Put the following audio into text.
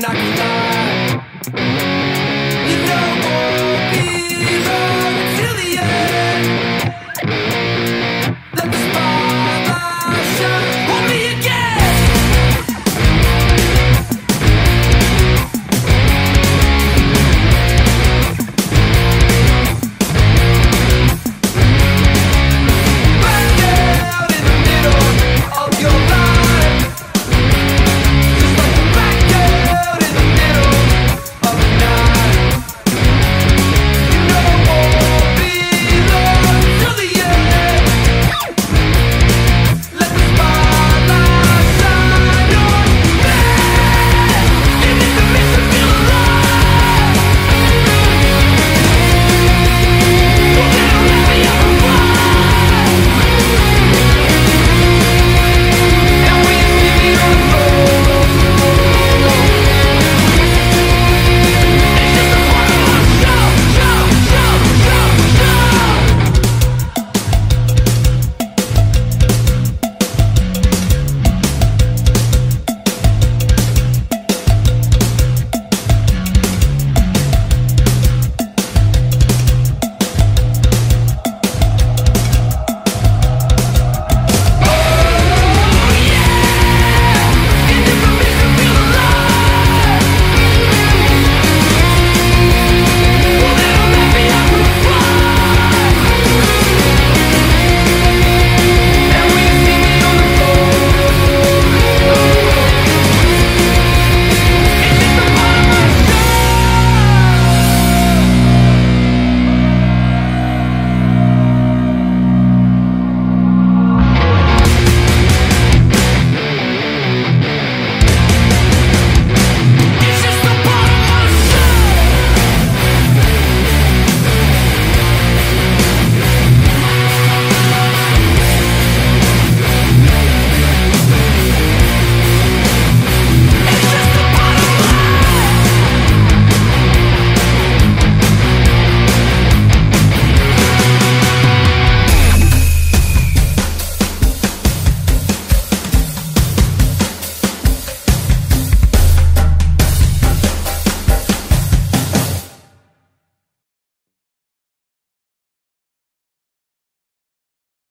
knocking, knocking.